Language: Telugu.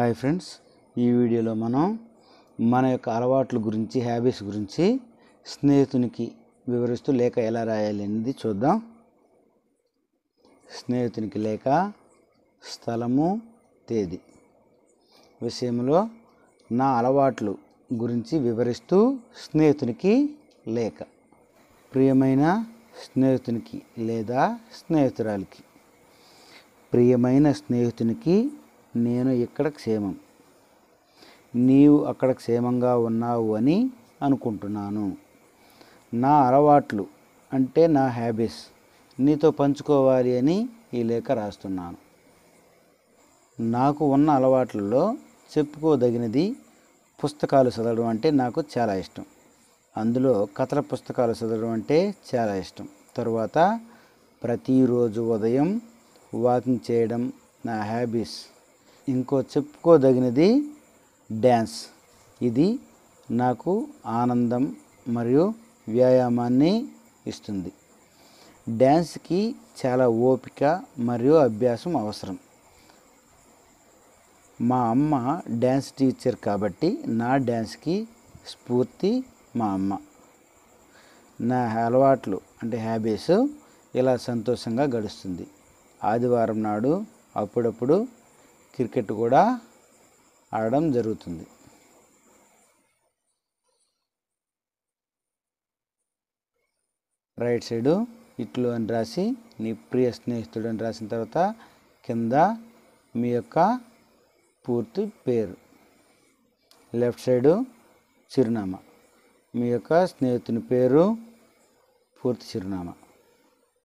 హాయ్ ఫ్రెండ్స్ ఈ వీడియోలో మనం మన యొక్క అలవాట్ల గురించి హ్యాబిట్స్ గురించి స్నేహితునికి వివరిస్తూ లేఖ ఎలా రాయాలి అనేది చూద్దాం. స్నేహితునికి లేఖ స్థలము తేదీ విషయంలో నా అలవాట్లు గురించి వివరిస్తూ స్నేహితునికి లేఖ. ప్రియమైన స్నేహితునికి లేదా స్నేహితురాలికి. ప్రియమైన స్నేహితునికి నేను ఇక్కడ క్షేమం. నీవు అక్కడ క్షేమంగా ఉన్నావు అని అనుకుంటున్నాను. నా అలవాట్లు అంటే నా హ్యాబిట్స్ నీతో పంచుకోవాలి అని ఈ లేఖ రాస్తున్నాను. నాకు ఉన్న అలవాట్లలో చెప్పుకోదగినది పుస్తకాలు చదవడం అంటే నాకు చాలా ఇష్టం. అందులో కథల పుస్తకాలు చదవడం అంటే చాలా ఇష్టం. తరువాత ప్రతిరోజు ఉదయం వాకింగ్ చేయడం నా హ్యాబిట్స్. ఇంకో చెప్పుకోదగినది డ్యాన్స్. ఇది నాకు ఆనందం మరియు వ్యాయామాన్ని ఇస్తుంది. డ్యాన్స్కి చాలా ఓపిక మరియు అభ్యాసం అవసరం. మా అమ్మ డ్యాన్స్ టీచర్ కాబట్టి నా డ్యాన్స్కి స్ఫూర్తి మా అమ్మ. నా అలవాట్లు అంటే హ్యాబీస్ ఇలా సంతోషంగా గడుస్తుంది. ఆదివారం నాడు అప్పుడప్పుడు క్రికెట్ కూడా ఆడడం జరుగుతుంది. రైట్ సైడు ఇట్లు అని రాసి నీ ప్రియ స్నేహితుడు అని రాసిన తర్వాత కింద మీ యొక్క పూర్తి పేరు. లెఫ్ట్ సైడు చిరునామా. మీ యొక్క స్నేహితుని పేరు పూర్తి చిరునామా.